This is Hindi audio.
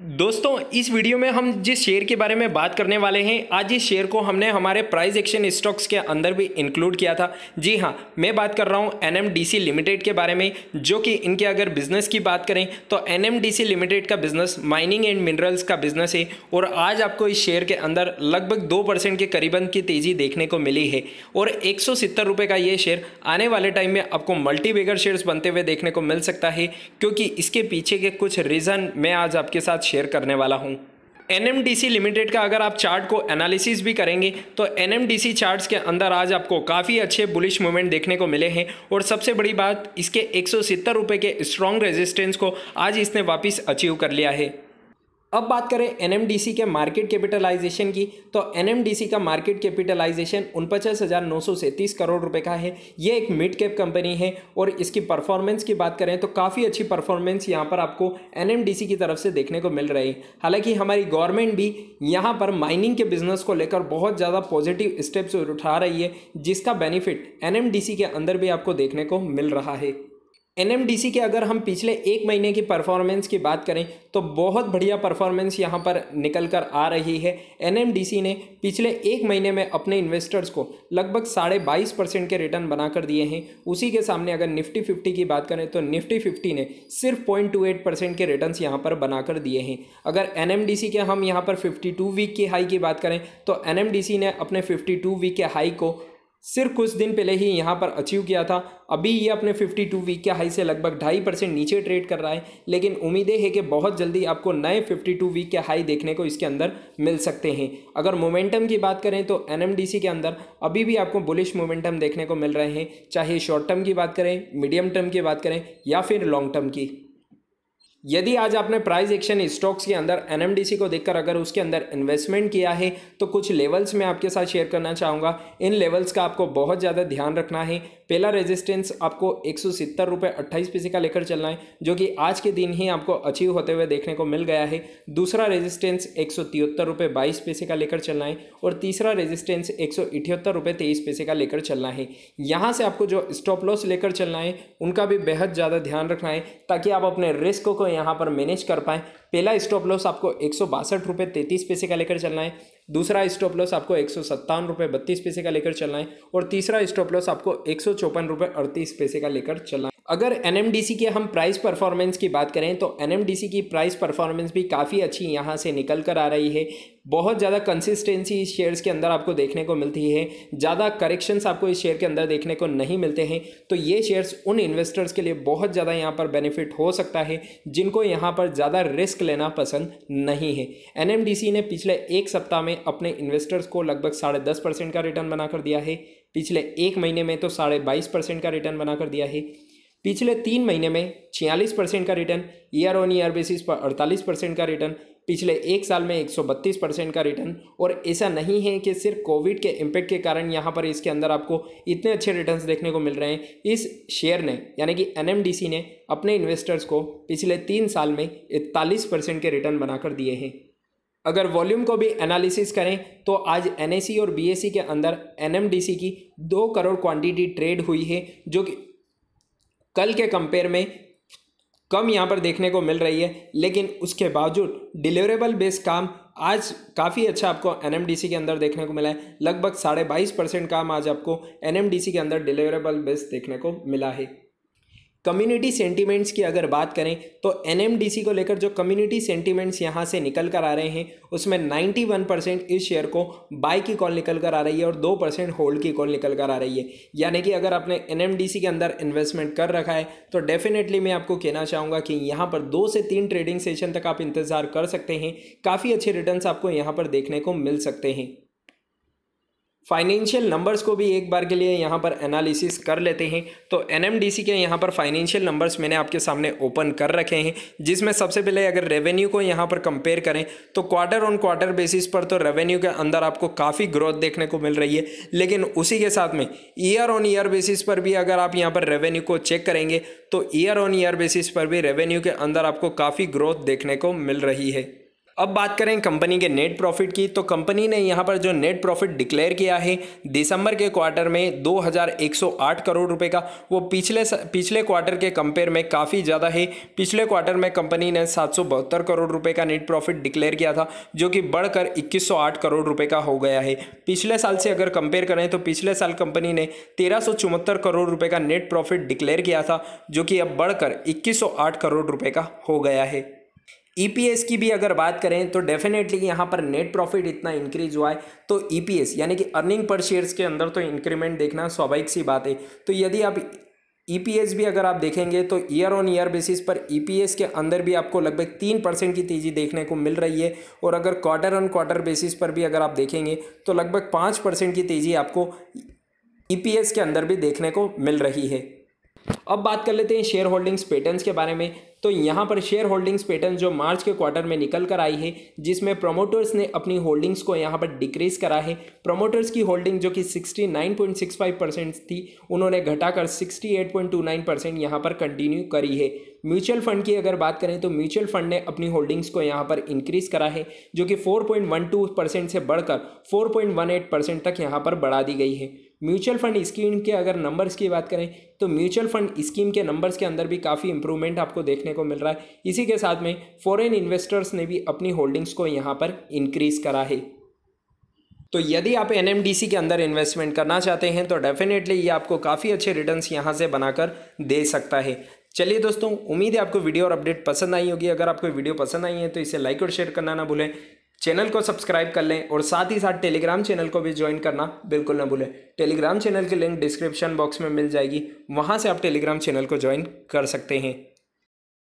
दोस्तों, इस वीडियो में हम जिस शेयर के बारे में बात करने वाले हैं, आज इस शेयर को हमने हमारे प्राइस एक्शन स्टॉक्स के अंदर भी इंक्लूड किया था। जी हाँ मैं बात कर रहा हूँ एनएमडीसी लिमिटेड के बारे में, जो कि इनके अगर बिज़नेस की बात करें तो एनएमडीसी लिमिटेड का बिज़नेस माइनिंग एंड मिनरल्स का बिज़नेस है और आज आपको इस शेयर के अंदर लगभग दो के करीबन की तेज़ी देखने को मिली है। और एक सौ का ये शेयर आने वाले टाइम में आपको मल्टीबेगर शेयर्स बनते हुए देखने को मिल सकता है, क्योंकि इसके पीछे के कुछ रीज़न मैं आज आपके साथ शेयर करने वाला हूँ। एन लिमिटेड का अगर आप चार्ट को एनालिसिस भी करेंगे तो एनएमडीसी चार्ट्स के अंदर आज आपको काफ़ी अच्छे बुलिश मूवमेंट देखने को मिले हैं। और सबसे बड़ी बात, इसके एक सौ के स्ट्रॉन्ग रेजिस्टेंस को आज इसने वापस अचीव कर लिया है। अब बात करें एनएमडीसी के मार्केट कैपिटलाइजेशन की तो एनएमडीसी का मार्केट कैपिटलाइजेशन उनपचास हज़ार नौ सौ सैंतीस करोड़ रुपए का है। ये एक मिड कैप कंपनी है और इसकी परफॉर्मेंस की बात करें तो काफ़ी अच्छी परफॉर्मेंस यहाँ पर आपको एनएमडीसी की तरफ़ से देखने को मिल रही है। हालाँकि हमारी गवर्नमेंट भी यहाँ पर माइनिंग के बिज़नेस को लेकर बहुत ज़्यादा पॉजिटिव स्टेप्स उठा रही है, जिसका बेनिफिट एनएमडीसी के अंदर भी आपको देखने को मिल रहा है। एनएमडीसी के अगर हम पिछले एक महीने की परफॉर्मेंस की बात करें तो बहुत बढ़िया परफॉर्मेंस यहाँ पर निकल कर आ रही है। एनएमडीसी ने पिछले एक महीने में अपने इन्वेस्टर्स को लगभग साढ़े बाईस परसेंट के रिटर्न बनाकर दिए हैं। उसी के सामने अगर निफ्टी फिफ्टी की बात करें तो निफ्टी फिफ्टी ने सिर्फ़ पॉइंट टू एट परसेंट के रिटर्न यहाँ पर बनाकर दिए हैं। अगर NMDC के हम यहाँ पर फिफ्टी वीक की हाई की बात करें तो NMDC ने अपने फिफ्टी वीक के हाई को सिर्फ़ कुछ दिन पहले ही यहाँ पर अचीव किया था। अभी ये अपने 52 वीक के हाई से लगभग ढाई परसेंट नीचे ट्रेड कर रहा है। लेकिन उम्मीदें है कि बहुत जल्दी आपको नए 52 वीक के हाई देखने को इसके अंदर मिल सकते हैं। अगर मोमेंटम की बात करें तो एनएमडीसी के अंदर अभी भी आपको बुलिश मोमेंटम देखने को मिल रहे हैं। चाहे शॉर्ट टर्म की बात करें मीडियम टर्म की बात करें या फिर लॉन्ग टर्म की। यदि आज आपने प्राइस एक्शन स्टॉक्स के अंदर एनएमडीसी को देखकर अगर उसके अंदर इन्वेस्टमेंट किया है तो कुछ लेवल्स मैं आपके साथ शेयर करना चाहूँगा। इन लेवल्स का आपको बहुत ज़्यादा ध्यान रखना है। पहला रेजिस्टेंस आपको एक सौ सितर रुपये अट्ठाईस पैसे का लेकर चलना है, जो कि आज के दिन ही आपको अचीव होते हुए देखने को मिल गया है। दूसरा रेजिस्टेंस एक सौ तिहत्तर रुपये बाईस पैसे का लेकर चलना है और तीसरा रेजिस्टेंस एक सौ इठहत्तर रुपये तेईस पैसे का लेकर चलना है। यहाँ से आपको जो स्टॉप लॉस लेकर चलना है, उनका भी बेहद ज़्यादा ध्यान रखना है, ताकि आप अपने रिस्क को यहाँ पर मैनेज कर पाएँ। पहला स्टॉप लॉस आपको एक सौ पैसे का लेकर चलना है दूसरा स्टॉप लॉस आपको एक सौ सत्तावन रुपये बत्तीस पैसे का लेकर चलना है और तीसरा स्टॉप लॉस आपको एक सौ चौपन रुपये अड़तीस पैसे का लेकर चलना है। अगर एन के हम प्राइस परफॉर्मेंस की बात करें तो एनएमडीसी की प्राइस परफॉर्मेंस भी काफ़ी अच्छी यहाँ से निकल कर आ रही है। बहुत ज़्यादा कंसिस्टेंसी इस शेयर्स के अंदर आपको देखने को मिलती है। ज़्यादा करेक्शंस आपको इस शेयर के अंदर देखने को नहीं मिलते हैं। तो ये शेयर्स उन इन्वेस्टर्स के लिए बहुत ज़्यादा यहाँ पर बेनिफिट हो सकता है, जिनको यहाँ पर ज़्यादा रिस्क लेना पसंद नहीं है। एनएमडीसी ने पिछले एक सप्ताह में अपने इन्वेस्टर्स को लगभग साढ़े दस परसेंट का रिटर्न बनाकर दिया है। पिछले एक महीने में तो साढ़े बाईस परसेंट का रिटर्न बनाकर दिया है। पिछले तीन महीने में छियालीस परसेंट का return year on year basis पर अड़तालीस परसेंट का रिटर्न पिछले एक साल में 132 परसेंट का रिटर्न और ऐसा नहीं है कि सिर्फ़ कोविड के इम्पैक्ट के कारण यहाँ पर इसके अंदर आपको इतने अच्छे रिटर्न्स देखने को मिल रहे हैं। इस शेयर ने, यानी कि एनएमडीसी ने अपने इन्वेस्टर्स को पिछले तीन साल में इकतालीस परसेंट के रिटर्न बनाकर दिए हैं। अगर वॉल्यूम को भी एनालिसिस करें तो आज एन और बीएससी के अंदर एनएमडीसी की दो करोड़ क्वांटिटी ट्रेड हुई है, जो कि कल के कंपेयर में कम यहाँ पर देखने को मिल रही है, लेकिन उसके बावजूद डिलीवरेबल बेस काम आज काफ़ी अच्छा आपको एनएमडीसी के अंदर देखने को मिला है। लगभग साढ़े बाईस परसेंट काम आज आपको एनएमडीसी के अंदर डिलीवरेबल बेस देखने को मिला है। कम्युनिटी सेंटीमेंट्स की अगर बात करें तो एनएमडीसी को लेकर जो कम्युनिटी सेंटीमेंट्स यहाँ से निकल कर आ रहे हैं, उसमें 91 परसेंट इस शेयर को बाई की कॉल निकल कर आ रही है और दो परसेंट होल्ड की कॉल निकल कर आ रही है। यानी कि अगर आपने एनएमडीसी के अंदर इन्वेस्टमेंट कर रखा है तो डेफिनेटली मैं आपको कहना चाहूँगा कि यहाँ पर दो से तीन ट्रेडिंग सेशन तक आप इंतज़ार कर सकते हैं। काफ़ी अच्छे रिटर्न आपको यहाँ पर देखने को मिल सकते हैं। फाइनेंशियल नंबर्स को भी एक बार के लिए यहाँ पर एनालिसिस कर लेते हैं। तो एनएमडीसी के यहाँ पर फाइनेंशियल नंबर्स मैंने आपके सामने ओपन कर रखे हैं, जिसमें सबसे पहले अगर रेवेन्यू को यहाँ पर कंपेयर करें तो क्वार्टर ऑन क्वार्टर बेसिस पर तो रेवेन्यू के अंदर आपको काफ़ी ग्रोथ देखने को मिल रही है। लेकिन उसी के साथ में ईयर ऑन ईयर बेसिस पर भी अगर आप यहाँ पर रेवेन्यू को चेक करेंगे तो ईयर ऑन ईयर बेसिस पर भी रेवेन्यू के अंदर आपको काफ़ी ग्रोथ देखने को मिल रही है। अब बात करें कंपनी के नेट प्रॉफिट की तो कंपनी ने यहाँ पर जो नेट प्रॉफिट डिक्लेयर किया है, दिसंबर के क्वार्टर में 2108 करोड़ रुपए का। वो पिछले पिछले क्वार्टर के कंपेयर में काफ़ी ज़्यादा है। पिछले क्वार्टर में कंपनी ने सात सौ बहत्तर करोड़ रुपए का नेट प्रॉफिट डिक्लेयर किया था, जो कि बढ़कर 2108 करोड़ रुपए का हो गया है। पिछले साल से अगर कंपेयर करें तो पिछले साल कंपनी ने तेरह करोड़ रुपए का नेट प्रॉफिट डिक्लेयर किया था, जो कि अब बढ़कर इक्कीस करोड़ रुपए का हो गया है। ईपीएस e की भी अगर बात करें तो डेफिनेटली यहाँ पर नेट प्रॉफिट इतना इंक्रीज हुआ है। तो ईपीएस e यानी कि अर्निंग पर शेयर्स के अंदर तो इंक्रीमेंट देखना स्वाभाविक सी बात है। तो यदि आप ईपीएस e भी अगर आप देखेंगे तो ईयर ऑन ईयर बेसिस पर ईपीएस के अंदर भी आपको लगभग तीन परसेंट की तेज़ी देखने को मिल रही है। और अगर क्वार्टर ऑन क्वार्टर बेसिस पर भी अगर आप देखेंगे तो लगभग पाँच परसेंट की तेज़ी आपको ईपीएस के अंदर भी देखने को मिल रही है। अब बात कर लेते हैं शेयर होल्डिंग्स पैटर्न्स के बारे में। तो यहाँ पर शेयर होल्डिंग्स पैटर्न जो मार्च के क्वार्टर में निकल कर आई है, जिसमें प्रोमोटर्स ने अपनी होल्डिंग्स को यहाँ पर डिक्रीज करा है। प्रोमोटर्स की होल्डिंग जो कि 69.65 परसेंट थी, उन्होंने घटाकर 68.29 परसेंट यहाँ पर कंटिन्यू करी है। म्यूचुअल फंड की अगर बात करें तो म्यूचुअल फंड ने अपनी होल्डिंग्स को यहाँ पर इंक्रीज करा है, जो कि 4.12 परसेंट से बढ़कर 4.18 परसेंट तक यहाँ पर बढ़ा दी गई है। म्यूचुअल फंड स्कीम के अगर नंबर्स की बात करें तो म्यूचुअल फंड स्कीम के नंबर्स के अंदर भी काफ़ी इंप्रूवमेंट आपको देखने को मिल रहा है। इसी के साथ में फॉरेन इन्वेस्टर्स ने भी अपनी होल्डिंग्स को यहाँ पर इंक्रीज करा है। तो यदि आप एनएमडीसी के अंदर इन्वेस्टमेंट करना चाहते हैं तो डेफिनेटली ये आपको काफ़ी अच्छे रिटर्न्स यहाँ से बनाकर दे सकता है। चलिए दोस्तों, उम्मीद है आपको वीडियो और अपडेट पसंद आई होगी। अगर आपको वीडियो पसंद आई है तो इसे लाइक और शेयर करना ना भूलें। चैनल को सब्सक्राइब कर लें और साथ ही साथ टेलीग्राम चैनल को भी ज्वाइन करना बिल्कुल ना भूलें। टेलीग्राम चैनल की लिंक डिस्क्रिप्शन बॉक्स में मिल जाएगी। वहाँ से आप टेलीग्राम चैनल को ज्वाइन कर सकते हैं।